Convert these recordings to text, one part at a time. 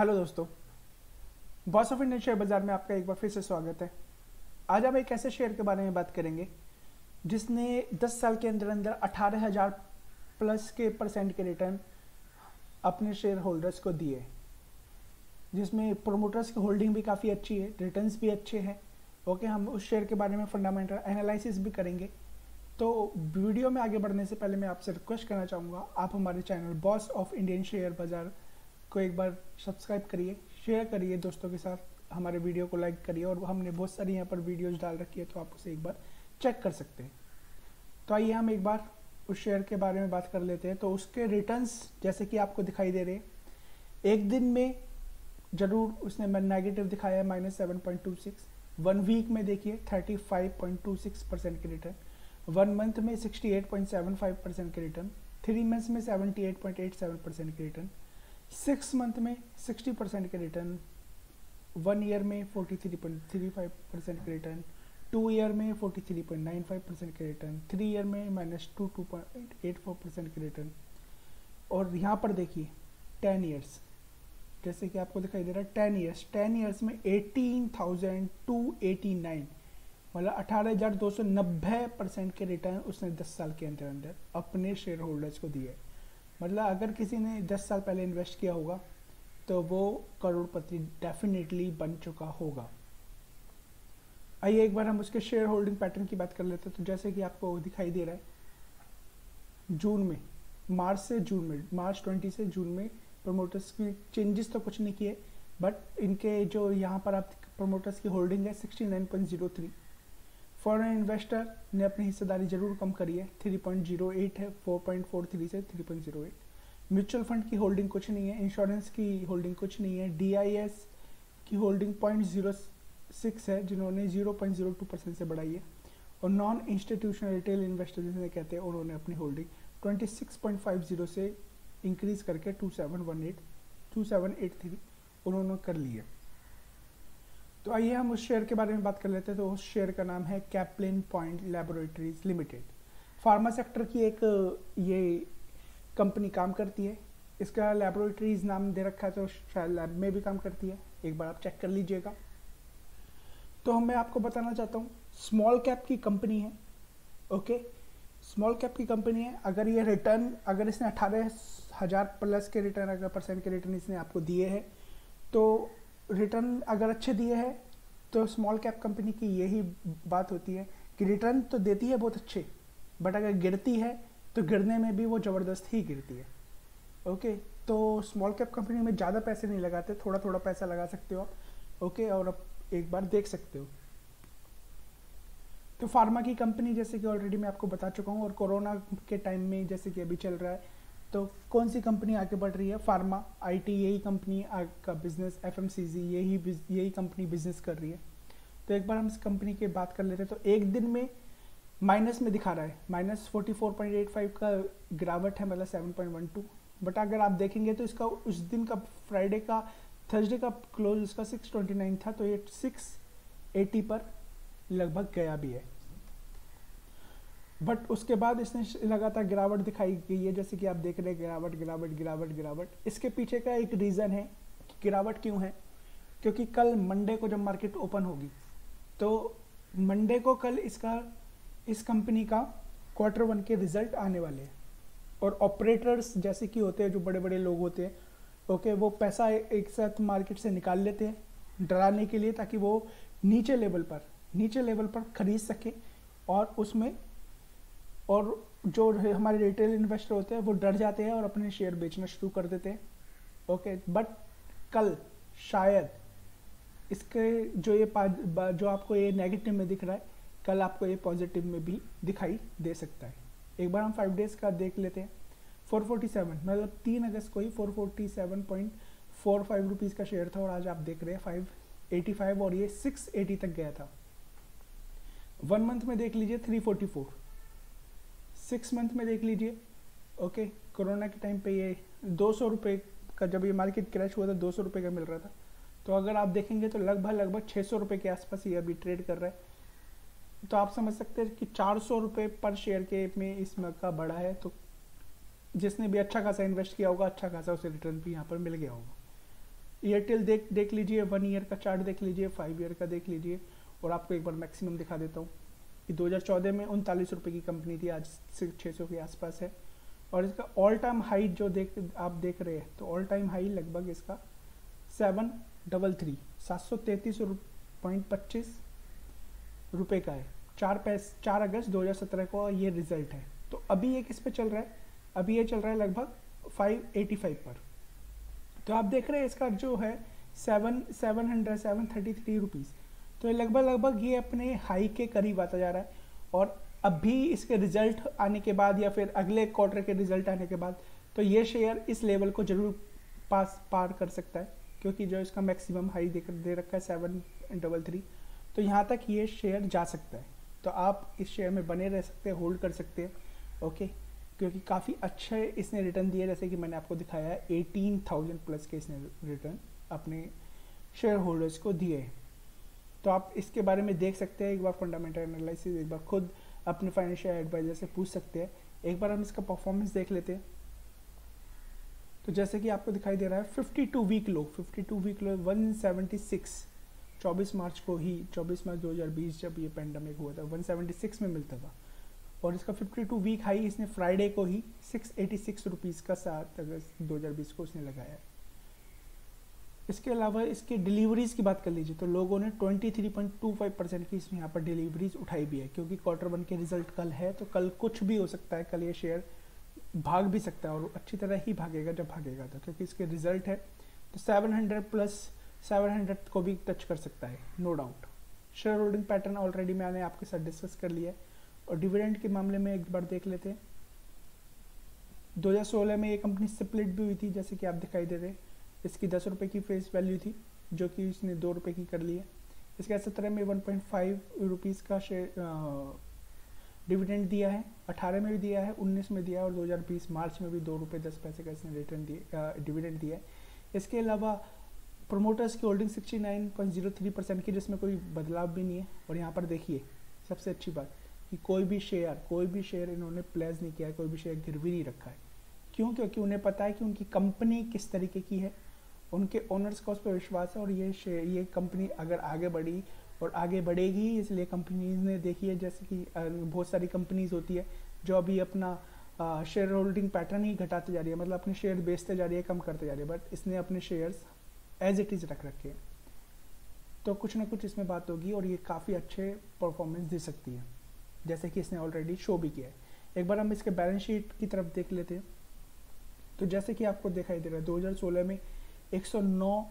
Hello दोस्तों, boss of Indian share बाज़ार में आपका एक बार फिर से स्वागत है। आज हम एक ऐसे शेयर के बारे में बात करेंगे, जिसने 10 साल के अंदर अंदर अठारह हज़ार प्लस के परसेंट के रिटर्न अपने शेयर होल्डर्स को दिए जिसमें प्रोमोटर्स की होल्डिंग भी काफ़ी अच्छी है रिटर्न्स भी अच्छे हैं। ओके हम उस शेयर के बारे में फंडामेंटल एनालिसिस भी करेंगे। तो वीडियो में आगे बढ़ने से पहले मैं आपसे रिक्वेस्ट करना चाहूँगा, आप हमारे channel boss of Indian share बाज़ार को एक बार सब्सक्राइब करिए शेयर करिए दोस्तों के साथ, हमारे वीडियो को लाइक करिए और हमने बहुत सारी यहाँ पर वीडियोज़ डाल रखी है तो आप उसे एक बार चेक कर सकते हैं। तो आइए हम एक बार उस शेयर के बारे में बात कर लेते हैं। तो उसके रिटर्न्स जैसे कि आपको दिखाई दे रहे हैं, एक दिन में ज़रूर उसने नेगेटिव दिखाया है minus seven point two six one week में देखिए thirty five point two six percent के रिटर्न वन मंथ में sixty eight point seven five percent के रिटर्न थ्री मंथ्स में seventy eight point eight seven percent के return six month में sixty percent के return, one year में forty three point three five percent के return, two year में forty three point nine five percent के return three year में minus two two point eight four percent के return. और यहाँ पर देखिए टेन ईयर्स जैसे कि आपको दिखाई दे रहा है टेन ईयर्स टेन ईयर्स में eighteen thousand two eighty nine मतलब अठारह हज़ार दो सौ नब्बे परसेंट के रिटर्न उसने दस साल के अंदर अंदर अपने शेयर होल्डर्स को दिए। मतलब अगर किसी ने दस साल पहले इन्वेस्ट किया होगा तो वो करोड़पति डेफिनेटली बन चुका होगा। आइए एक बार हम उसके शेयर होल्डिंग पैटर्न की बात कर लेते हैं। तो जैसे कि आपको दिखाई दे रहा है, जून में, मार्च से जून में, मार्च 20 से जून में प्रमोटर्स की चेंजेस तो कुछ नहीं किए बट इनके जो यहाँ पर आप प्रमोटर्स की होल्डिंग है 69.03 फॉरेन इन्वेस्टर ने अपनी हिस्सेदारी ज़रूर कम करी है। थ्री पॉइंट ज़ीरो एट है फोर पॉइंट फोर थ्री से three point zero eight mutual fund की होल्डिंग कुछ नहीं है इंश्योरेंस की होल्डिंग कुछ नहीं है डीआईएस की होल्डिंग पॉइंट ज़ीरो सिक्स है, जिन्होंने zero point zero two percent से बढ़ाई है। और नॉन इंस्टीट्यूशनल रिटेल इन्वेस्टर जिन्हें कहते हैं, उन्होंने अपनी holding twenty six point five zero से इंक्रीज करके two seven one eight two seven eight three उन्होंने कर लिया तो आइए हम उस शेयर के बारे में बात कर लेते हैं। तो उस शेयर का नाम है Caplin Point Laboratories Limited pharma sector की एक, ये कंपनी काम करती है। इसका लेबोरेटरीज नाम दे रखा है तो शायद लैब में भी काम करती है। एक बार आप चेक कर लीजिएगा। तो मैं आपको बताना चाहता हूँ स्मॉल कैप की कंपनी है ओके स्मॉल कैप की कंपनी है। अगर ये रिटर्न अगर इसने अठारह हज़ार प्लस के रिटर्न अगर परसेंट के रिटर्न इसने आपको दिए हैं तो रिटर्न अगर अच्छे दिए हैं तो स्मॉल कैप कंपनी की यही बात होती है कि रिटर्न तो देती है बहुत अच्छे बट अगर गिरती है तो गिरने में भी वो ज़बरदस्त ही गिरती है। ओके तो स्मॉल कैप कंपनी में ज़्यादा पैसे नहीं लगाते थोड़ा थोड़ा पैसा लगा सकते हो आप। ओके और आप एक बार देख सकते हो। तो फार्मा की कंपनी जैसे कि ऑलरेडी मैं आपको बता चुका हूँ, और कोरोना के टाइम में, जैसे कि अभी चल रहा है तो कौन सी कंपनी आगे बढ़ रही है? फार्मा आईटी यही कंपनी का बिज़नेस एफएमसीजी यही यही कंपनी बिज़नेस कर रही है। तो एक बार हम इस कंपनी की बात कर लेते हैं। तो एक दिन में माइनस में दिखा रहा है। Minus forty four point eight five का गिरावट है मतलब seven point one two but अगर आप देखेंगे तो इसका उस दिन का फ्राइडे का थर्सडे का क्लोज इसका सिक्स ट्वेंटी नाइन था तो ये सिक्स एटी पर लगभग गया भी है। बट उसके बाद इसने लगातार गिरावट दिखाई गई है जैसे कि आप देख रहे हैं, गिरावट गिरावट गिरावट गिरावट। इसके पीछे का एक रीज़न है कि गिरावट क्यों है? क्योंकि कल मंडे को जब मार्केट ओपन होगी तो मंडे को कल इसका, इस कंपनी का क्वार्टर वन के रिज़ल्ट आने वाले हैं। और ऑपरेटर्स जैसे कि होते हैं, जो बड़े बड़े लोग होते हैं ओके वो पैसा एक साथ मार्केट से निकाल लेते हैं, डराने के लिए, ताकि वो नीचे लेवल पर, नीचे लेवल पर खरीद सके और उसमें और जो हमारे रिटेल इन्वेस्टर होते हैं, वो डर जाते हैं और अपने शेयर बेचना शुरू कर देते हैं। ओके बट कल शायद इसके जो ये जो आपको ये नेगेटिव में दिख रहा है, कल आपको ये पॉजिटिव में भी दिखाई दे सकता है। एक बार हम फाइव डेज़ का देख लेते हैं। 447 मतलब तीन अगस्त को ही 447.45 रुपीज़ का शेयर था और आज आप देख रहे हैं 585 और ये 680 तक गया था। वन मंथ में देख लीजिए 344 सिक्स मंथ में देख लीजिए। ओके, कोरोना के टाइम पे ये दो सौ रुपये का जब ये मार्केट क्रैश हुआ था, दो सौ रुपये का मिल रहा था। तो अगर आप देखेंगे तो लगभग लगभग छः सौ रुपये के आसपास ये अभी ट्रेड कर रहा है। तो आप समझ सकते हैं कि चार सौ रुपये पर शेयर के में इसमें का बढ़ा है। तो जिसने भी अच्छा खासा इन्वेस्ट किया होगा अच्छा खासा उसे रिटर्न भी यहाँ पर मिल गया होगा। एयरटेल देख देख लीजिए वन ईयर का चार्ट देख लीजिए फाइव ईयर का देख लीजिए। और आपको एक बार मैक्सिमम दिखा देता हूँ। कि 2014 में उनतालीस रुपये की कंपनी थी, आज छः सौ के आसपास है। और इसका ऑल टाइम हाई जो देख, आप देख रहे हैं तो ऑल टाइम हाई लगभग इसका सेवन डबल थ्री सात सौ तैंतीस पॉइंट पच्चीस रुपये का है। चार पैस, चार अगस्त 2017 को ये रिज़ल्ट है। तो अभी ये किस पे चल रहा है? अभी ये चल रहा है लगभग 585 पर। तो आप देख रहे हैं इसका जो है seven seven hundred seven thirty three rupees तो लगभग लगभग ये अपने हाई के करीब आता जा रहा है। और अभी इसके रिज़ल्ट आने के बाद या फिर अगले क्वार्टर के रिज़ल्ट आने के बाद तो ये शेयर इस लेवल को ज़रूर पास पार कर सकता है क्योंकि जो इसका मैक्सिमम हाई दे, दे रखा है सेवन डबल थ्री तो यहाँ तक ये शेयर जा सकता है। तो आप इस शेयर में बने रह सकते हैं होल्ड कर सकते हैं ओके क्योंकि काफ़ी अच्छे इसने रिटर्न दिए जैसे कि मैंने आपको दिखाया है एटीन थाउज़ेंड प्लस के इसने रिटर्न अपने शेयर होल्डर्स को दिए तो आप इसके बारे में देख सकते हैं, एक बार फंडामेंटल एनालिसिस एक बार खुद अपने फाइनेंशियल एडवाइजर से पूछ सकते हैं। एक बार हम इसका परफॉर्मेंस देख लेते हैं। तो जैसे कि आपको दिखाई दे रहा है 52 वीक लो 52 वीक लो 176 24 मार्च को ही 24 मार्च 2020 जब ये पेंडेमिक हुआ था 176 में मिलता था। और इसका 52 वीक हाई इसने फ्राइडे को ही सिक्स एटी सिक्स रुपीज़ का सात अगस्त 2020 को उसने लगाया इसके अलावा इसके डिलीवरीज की बात कर लीजिए तो लोगों ने 23.25 परसेंट की इसमें यहाँ पर डिलीवरीज उठाई भी है, क्योंकि क्वार्टर वन के रिज़ल्ट कल है तो कल कुछ भी हो सकता है, कल ये शेयर भाग भी सकता है और अच्छी तरह ही भागेगा जब भागेगा तो क्योंकि इसके रिज़ल्ट है तो 700 प्लस 700 को भी टच कर सकता है no doubt share holding pattern already मैंने आपके साथ डिस्कस कर लिया है, और डिविडेंड के मामले में एक बार देख लेते हैं। 2016 में ये कंपनी स्प्लिट भी हुई थी, जैसे कि आप दिखाई दे रहे इसकी दस रुपये की फेस वैल्यू थी, जो कि इसने दो रुपये की कर ली है। इसके सत्रह में वन पॉइंट फाइव रुपीज़ का शेयर डिविडेंड दिया है, अठारह में भी दिया है, उन्नीस में दिया है और 2020 मार्च में भी दो रुपये दस पैसे का इसने रिटर्न दिए डिविडेंड दिया है। इसके अलावा प्रोमोटर्स की होल्डिंग 69.03 परसेंट की, जिसमें कोई बदलाव भी नहीं है। और यहाँ पर देखिए, सबसे अच्छी बात कि कोई भी शेयर कोई भी शेयर इन्होंने प्लेस नहीं किया है, कोई भी शेयर गिरवी नहीं रखा है। क्यों? क्योंकि उन्हें पता है कि उनकी कंपनी किस तरीके की है। उनके ओनर्स का उस पर विश्वास है और ये ये कंपनी अगर आगे बढ़ी और आगे बढ़ेगी, इसलिए कंपनीज़ ने देखी है, जैसे कि बहुत सारी कंपनीज़ होती है, जो अभी अपना शेयर होल्डिंग पैटर्न ही घटाते जा रही है मतलब अपने शेयर बेचते जा रही है, कम करते जा रही है बट इसने अपने शेयर्स एज इट इज़ रख रखे हैं। तो कुछ ना कुछ इसमें बात होगी और ये काफ़ी अच्छे परफॉर्मेंस दे सकती है, जैसे कि इसने ऑलरेडी शो भी किया है। एक बार हम इसके बैलेंस शीट की तरफ़ देख लेते हैं। तो जैसे कि आपको दिखाई दे रहा है 2016 में 109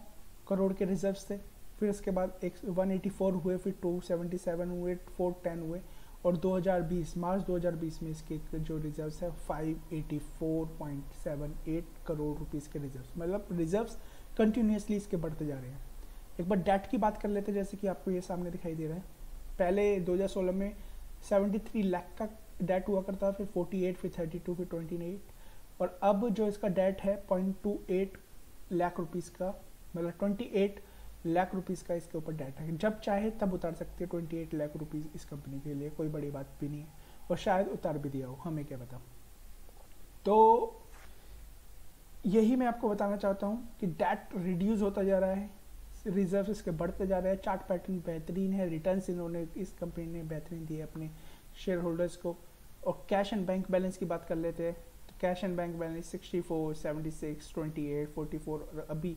करोड़ के रिजर्व्स थे, फिर उसके बाद एक 184 हुए, फिर 277 हुए 410 हुए, और 2020 मार्च 2020 में इसके जो रिजर्व्स है 584.78 करोड़ रुपीस के रिजर्व्स मतलब रिजर्व्स कंटिन्यूसली इसके बढ़ते जा रहे हैं। एक बार डेट की बात कर लेते हैं, जैसे कि आपको ये सामने दिखाई दे रहा है। पहले 2016 में 73 लाख का डेट हुआ करता था, फिर 48 फिर 32 फिर 28 और अब जो इसका डेट है 0.28 लाख रुपीस का मतलब 28 लाख रुपीस का इसके ऊपर डेट है। जब चाहे तब उतार सकते हैं 28 लाख रुपीस इस कंपनी के लिए, कोई बड़ी बात भी नहीं है। और शायद उतार भी दिया हो, हमें क्या पता। तो यही मैं आपको बताना चाहता हूँ कि डेट रिड्यूस होता जा रहा है रिज़र्व इसके बढ़ते जा रहे हैं चार्ट पैटर्न बेहतरीन है रिटर्न इन्होंने, इस कंपनी ने बेहतरीन दिए अपने शेयर होल्डर्स को। और कैश एंड बैंक बैलेंस की बात कर लेते हैं कैश एंड बैंक बैलेंस 64, 76, 28, 44 और अभी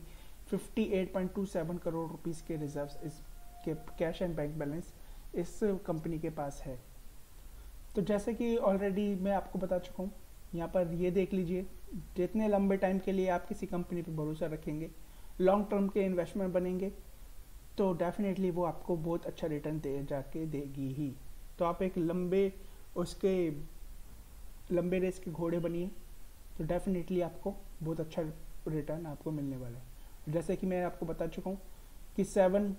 58.27 करोड़ रुपीस के रिज़र्व इस के कैश एंड बैंक बैलेंस इस कंपनी के पास है। तो जैसे कि ऑलरेडी मैं आपको बता चुका हूँ यहाँ पर ये देख लीजिए जितने लंबे टाइम के लिए आप किसी कंपनी पर भरोसा रखेंगे लॉन्ग टर्म के इन्वेस्टमेंट बनेंगे तो डेफिनेटली वो आपको बहुत अच्छा रिटर्न दे जाके देगी ही। तो आप एक लंबे उसके लंबे रेस के घोड़े बनिए तो डेफिनेटली आपको बहुत अच्छा रिटर्न आपको मिलने वाला है। जैसे कि मैं आपको बता चुका हूँ कि सेवन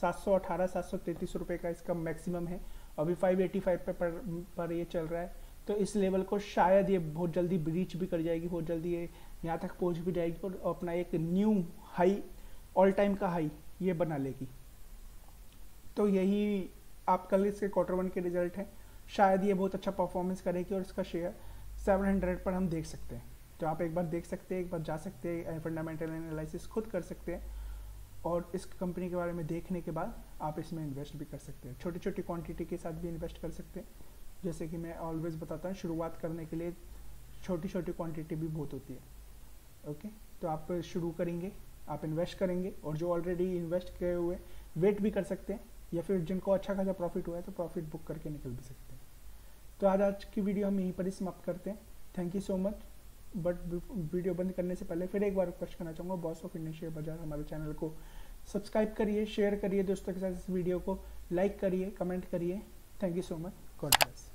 सात सौ अठारह सात सौ तैंतीस रुपये का इसका मैक्सिमम है। अभी फाइव एटी फाइव पे पर, पर ये चल रहा है। तो इस लेवल को शायद ये बहुत जल्दी ब्रीच भी कर जाएगी बहुत जल्दी ये यहाँ तक पहुँच भी जाएगी और अपना एक न्यू हाई ऑल टाइम का हाई ये बना लेगी। तो यही आप कल इसके क्वार्टर वन के रिज़ल्ट है। शायद ये बहुत अच्छा परफॉर्मेंस करेगी और इसका शेयर 700 पर हम देख सकते हैं। तो आप एक बार देख सकते हैं, एक बार जा सकते हैं फंडामेंटल एनालिसिस खुद कर सकते हैं और इस कंपनी के बारे में देखने के बाद आप इसमें इन्वेस्ट भी कर सकते हैं। छोटी छोटी क्वांटिटी के साथ भी इन्वेस्ट कर सकते हैं। जैसे कि मैं ऑलवेज बताता हूँ, शुरुआत करने के लिए छोटी छोटी क्वांटिटी भी बहुत होती है। ओके तो आप शुरू करेंगे, आप इन्वेस्ट करेंगे और जो ऑलरेडी इन्वेस्ट किए हुए वेट भी कर सकते हैं या फिर जिनको अच्छा खासा प्रॉफिट हुआ है तो प्रॉफिट बुक करके निकल भी सकते हैं। तो आज आज की वीडियो हम यहीं पर ही समाप्त करते हैं। Thank you so much but video बंद करने से पहले फिर एक बार रिक्वेस्ट करना चाहूँगा बॉस ऑफ़ इंडियन शेयर बाज़ार हमारे चैनल को सब्सक्राइब करिए शेयर करिए दोस्तों के साथ इस वीडियो को लाइक करिए कमेंट करिए। Thank you so much God bless